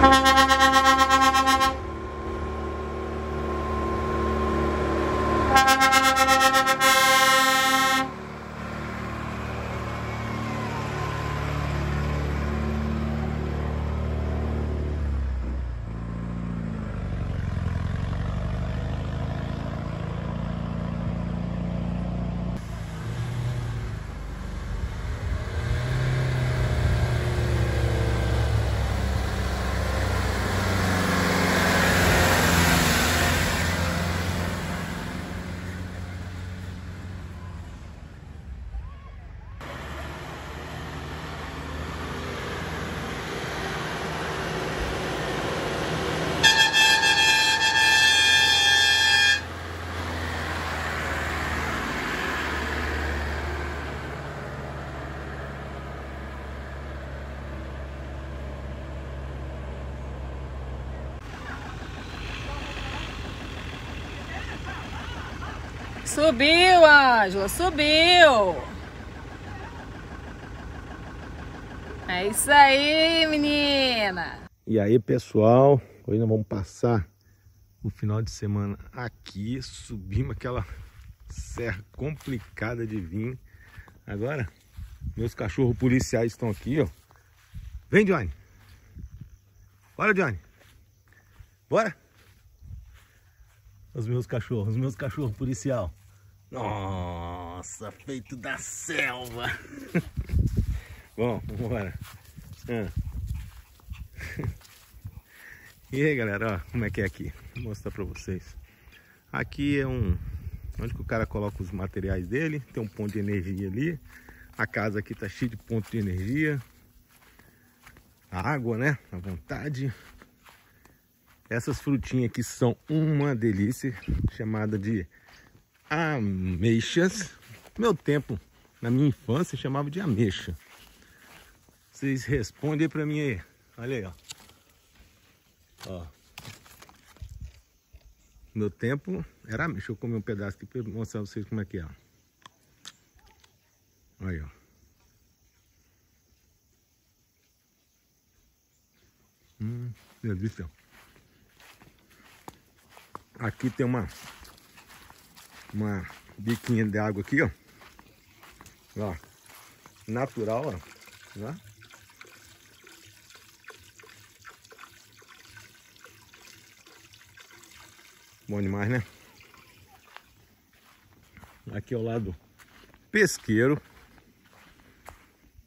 Música Subiu, Ângela, subiu. É isso aí, menina. E aí, pessoal, hoje nós vamos passar o final de semana aqui. Subimos aquela serra complicada de vir. Agora, meus cachorros policiais estão aqui, ó. Vem, Johnny. Bora, Johnny. Bora. Os meus cachorros, os meus cachorros policial. Nossa, feito da selva. Bom, vamos embora. Ah. E aí galera, ó, como é que é aqui? Vou mostrar pra vocês. Aqui é um... Onde que o cara coloca os materiais dele. Tem um ponto de energia ali. A casa aqui tá cheia de pontos de energia. A água, né? À vontade. Essas frutinhas aqui são uma delícia. Chamada de ameixas. Meu tempo, na minha infância, chamava de ameixa. Vocês respondem para mim aí. Olha aí, ó. ó. Meu tempo era ameixa. Deixa eu comer um pedaço aqui para mostrar pra vocês como é que é. Ó. Aí, ó. Hum, delícia. Aqui tem uma uma biquinha de água aqui, ó. Ó, natural, ó. Né? Bom demais, né? Aqui ao lado pesqueiro.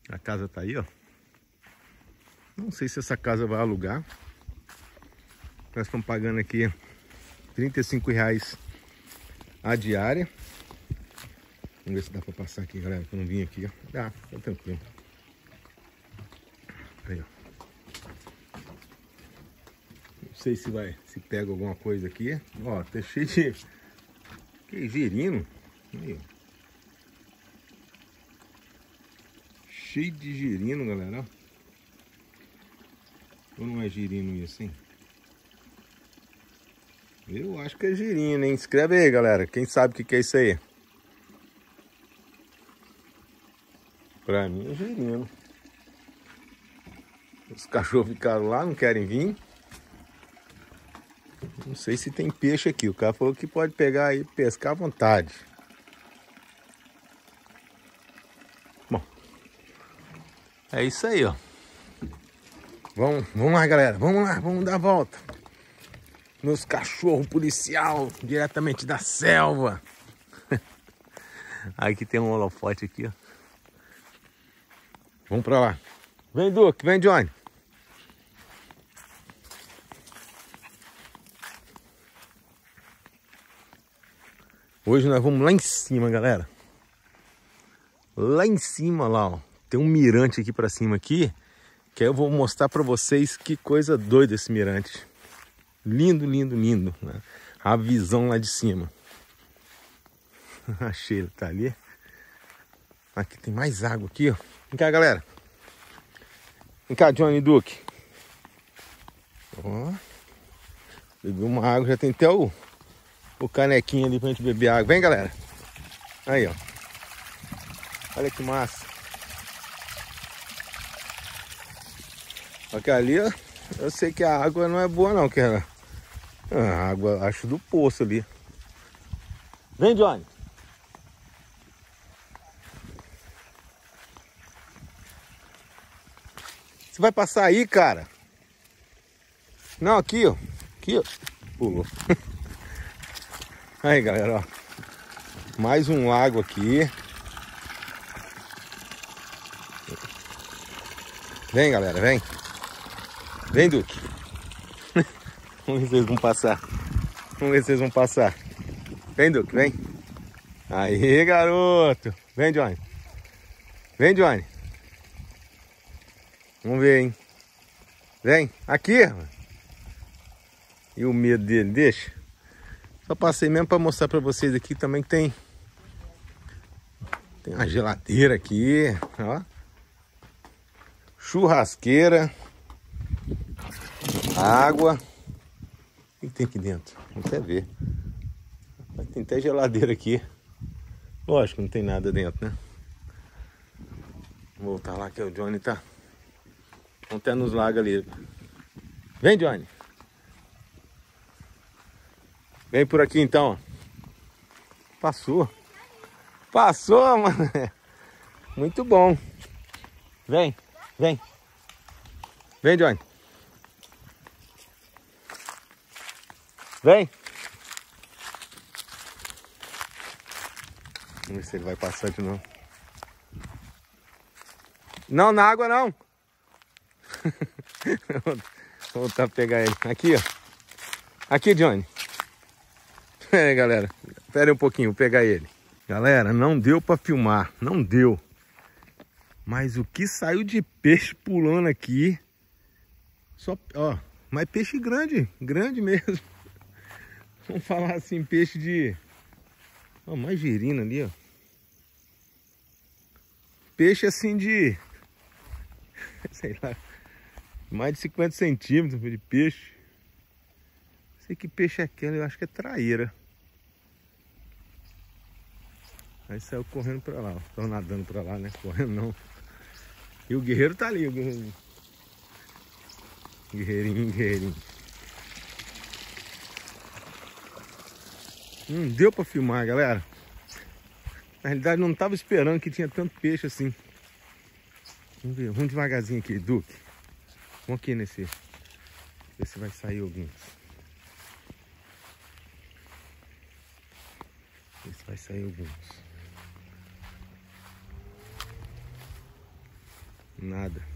A casa tá aí, ó. Não sei se essa casa vai alugar. Nós estamos pagando aqui 35 reais a diária. Vamos ver se dá pra passar aqui, galera, que eu não vim aqui, ó. Dá, tá tranquilo. Aí, ó. Não sei se vai, se pega alguma coisa aqui. Ó, tá cheio de... Que girino. Aí, ó. Cheio de girino, galera, Ou não é girino isso, hein? Eu acho que é girino, hein? Escreve aí, galera. Quem sabe o que, que é isso aí? Pra mim é girino. Os cachorros ficaram lá, não querem vir. Não sei se tem peixe aqui. O cara falou que pode pegar aí, pescar à vontade. Bom, é isso aí, ó. Vamos, vamos lá, galera. Vamos lá, vamos dar a volta meus cachorros policial diretamente da selva. Aqui tem um holofote aqui, ó. Vamos pra lá. Vem, Duque, vem, Johnny. Hoje nós vamos lá em cima, galera. Lá em cima, lá, ó. Tem um mirante aqui pra cima aqui. Que aí eu vou mostrar pra vocês que coisa doida esse mirante. Lindo, lindo, lindo. Né? A visão lá de cima. A Sheila tá ali. Aqui tem mais água aqui, ó. Vem cá, galera. Vem cá, Johnny Duke. Ó. Bebeu uma água, já tem até o, o canequinho ali pra gente beber água. Vem, galera. Aí, ó. Olha que massa. Aqui ali, ó. Eu sei que a água não é boa não, que é a água, acho, do poço ali. Vem, Johnny. Você vai passar aí, cara? Não, aqui, ó. Aqui, ó. Pulou. Aí, galera, ó. Mais um lago aqui. Vem, galera, vem. Vem, Duque. Vamos ver se eles vão passar. Vamos ver se eles vão passar. Vem, Duque, vem. Aí, garoto. Vem, Johnny. Vem, Johnny. Vamos ver, hein. Vem. Aqui. E o medo dele, deixa. Só passei mesmo para mostrar para vocês aqui também tem tem uma geladeira aqui, ó. Churrasqueira. Água. O que tem aqui dentro? Vamos até ver. Tem até geladeira aqui. Lógico, não tem nada dentro, né? Vou voltar lá que o Johnny tá. Vamos até nos lagos ali. Vem, Johnny. Vem por aqui então. Passou. Passou, mano. Muito bom. Vem, vem. Vem, Johnny. Vem. Vamos ver se ele vai passar de novo. Não, na água não. Vou voltar a pegar ele. Aqui, ó. Aqui, Johnny. É, galera. Espera um pouquinho, vou pegar ele. Galera, não deu para filmar. Não deu. Mas o que saiu de peixe pulando aqui. Só, ó. Mas peixe grande. Grande mesmo. Vamos falar assim, peixe de... Ó, mais girina ali, ó. Peixe assim de... Sei lá. Mais de 50 centímetros de peixe. Não sei que peixe é aquele, eu acho que é traíra. Aí saiu correndo pra lá, Estão nadando pra lá, né? Correndo não. E o guerreiro tá ali, o guerreirinho. Guerreirinho, Não deu pra filmar, galera. Na realidade não tava esperando que tinha tanto peixe assim. Vamos ver, vamos devagarzinho aqui, Duque. Vamos aqui nesse. Ver se vai sair alguns. Ver se vai sair alguns. Nada.